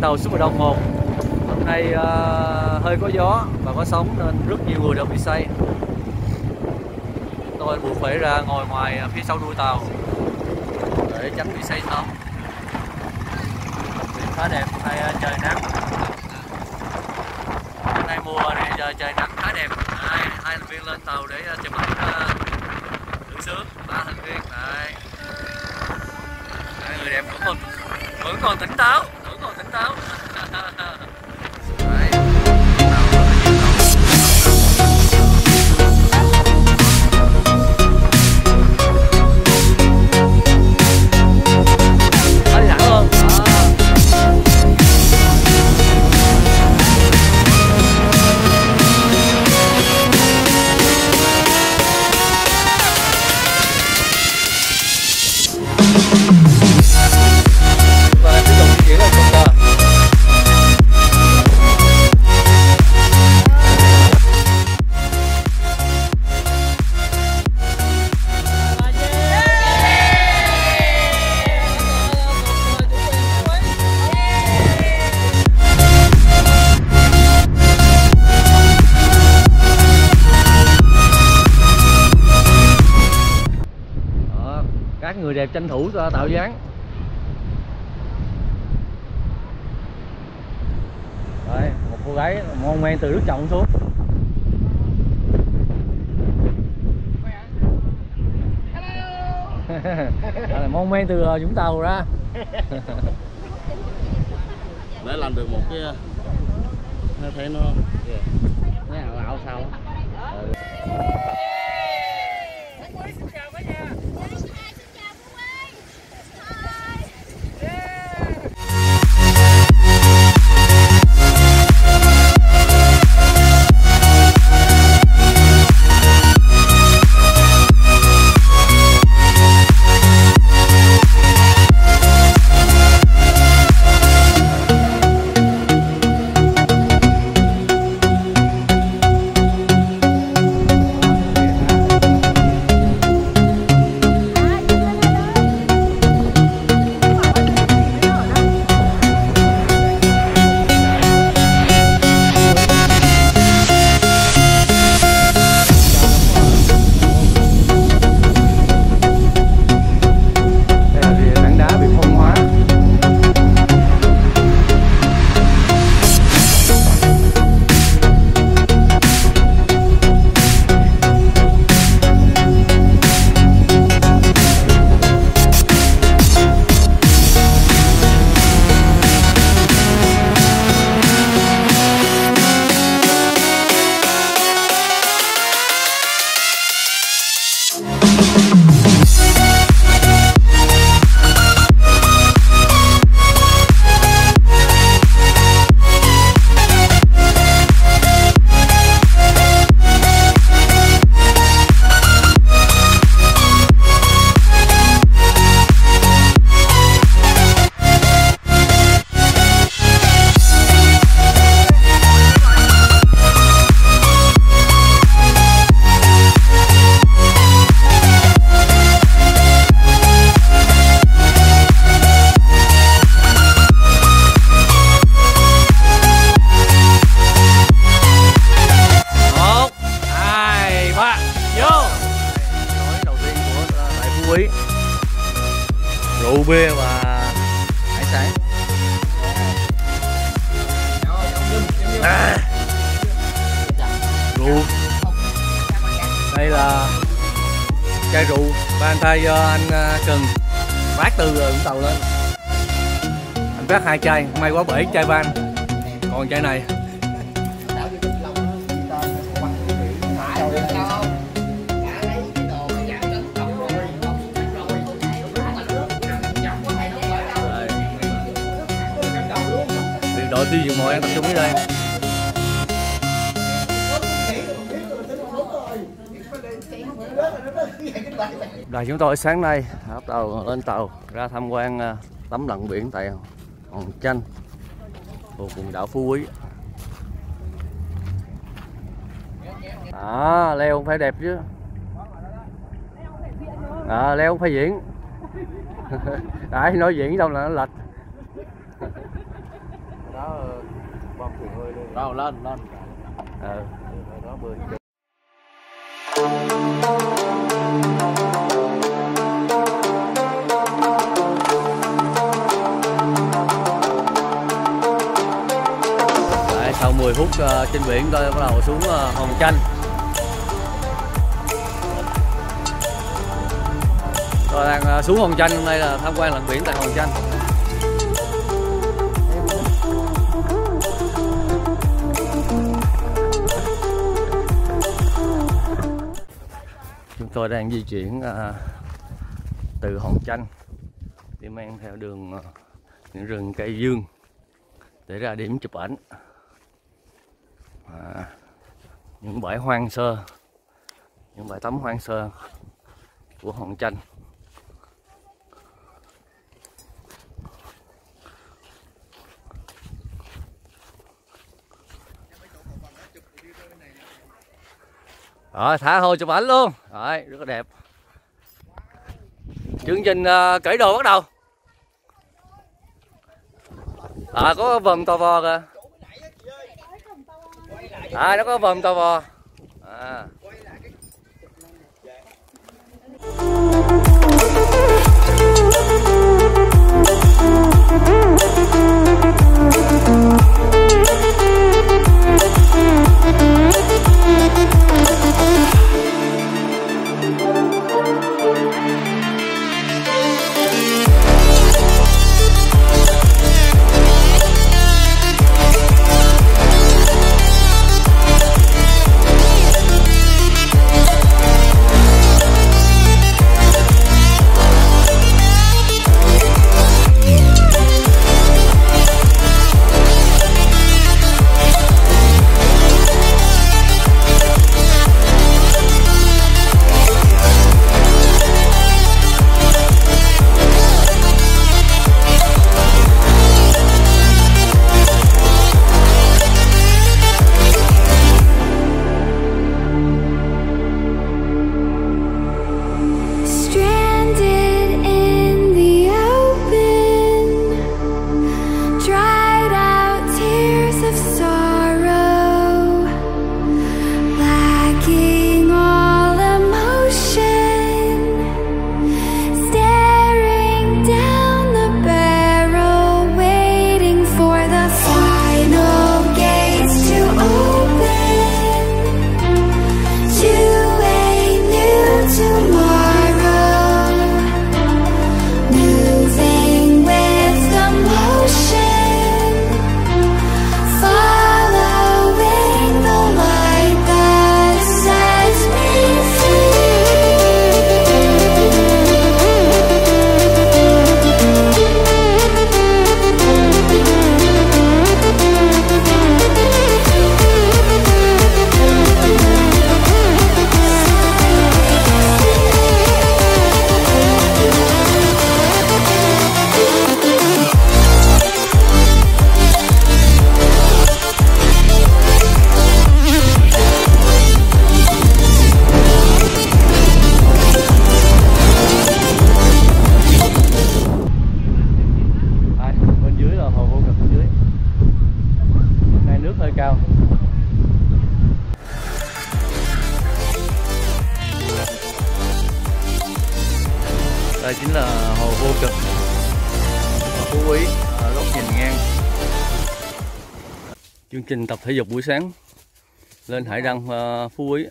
tàu số 11 1 Hôm nay uh, hơi có gió và có sóng nên rất nhiều người đã bị say. Tôi buộc phải ra ngồi ngoài phía sau đuôi tàu để tránh bị say sóng. Biển khá đẹp, hôm nay ờ, trời nắng. Hôm nay mùa này giờ trời nắng khá đẹp. Hai, hai thành viên lên tàu để ờ, chụp ảnh uh, tự sướng. Ba thành viên này, Hai người đẹp vẫn còn vẫn còn tỉnh táo vẫn người đẹp tranh thủ tạo dáng. Đấy, một cô gái mon men từ nước trọng xuống. Đó là mon men từ ờ, Vũng Tàu ra. Để làm được một cái nó thấy nó nó ảo ảo sao á. Chai rượu. Ba anh thay do anh ờ, cần phát từ ờ, vũng tàu lên. Anh phát hai chai. May quá bể chai van. Còn chai này. Đội tiêu diệt mồi đang tập trung ở đây. Đoàn chúng tôi sáng nay bắt đầu lên tàu ra tham quan ờ, tấm lặn biển tại Hòn Chanh thuộc vùng đảo Phú Quý. À leo phải đẹp chứ. À leo phải diễn. Đấy nói diễn xong là nó lệch. Đâu lên lên. ờ đó bơi Đấy, sau 10 phút uh, ờ, trên biển tôi bắt đầu xuống ờ, uh, Hòn Chanh. Tôi đang uh, xuống Hòn Chanh hôm nay là tham quan lặn biển tại Hòn Chanh. Chúng tôi đang di chuyển uh, từ Hòn Chanh đi mang theo đường uh, những rừng cây dương để ra điểm chụp ảnh à, những bãi hoang sơ những bãi tắm hoang sơ của Hòn Chanh. Rồi thả hồ chụp ảnh luôn. Rồi rất là đẹp. Chương trình uh, cởi đồ bắt đầu. À có vòm tò vò kìa à nó có vòm tò vò à Chương trình tập thể dục buổi sáng. Lên hải đăng ờ, phú quý.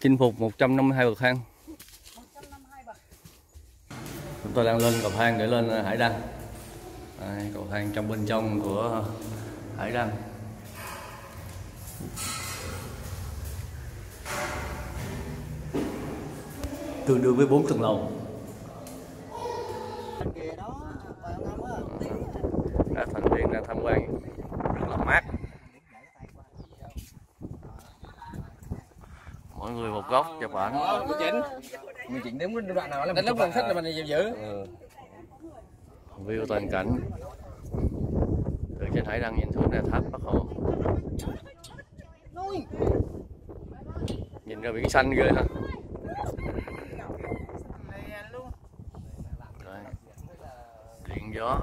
Chinh phục 152 bậc thang. Chúng tôi đang lên cầu thang để lên hải đăng. Đây, cầu thang trong bên trong của hải đăng. Tương đương với 4 tầng lầu các thành quan rất là mát. Mỗi người một góc chụp ảnh mình chỉnh. Mình chỉnh đến đoạn nào là đến lúc mình thích là mình giữ. View toàn cảnh. Từ trên hải đăng nhìn xuống là tháp bắc hồ. Nhìn ra biển xanh ghê ha. Điện gió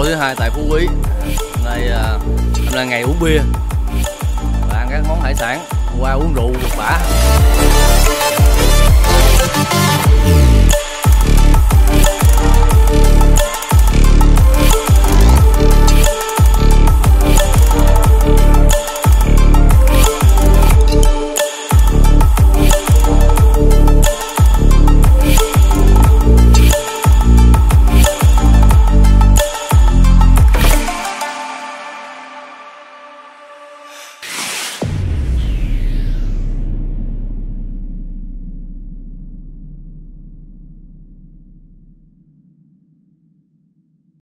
tối thứ hai tại Phú Quý. Hôm nay à, hôm nay ngày uống bia. Và ăn các món hải sản qua uống rượu một bả